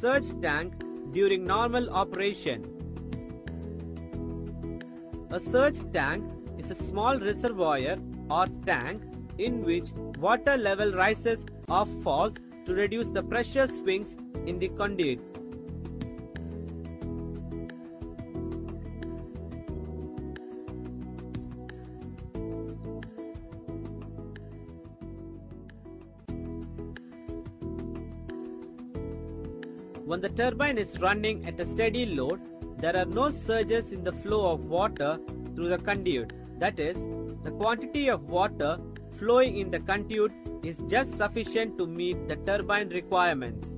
surge tank during normal operation. A surge tank is a small reservoir or tank in which water level rises or falls to reduce the pressure swings in the conduit. When the turbine is running at a steady load, there are no surges in the flow of water through the conduit. That is, the quantity of water flowing in the conduit is just sufficient to meet the turbine requirements.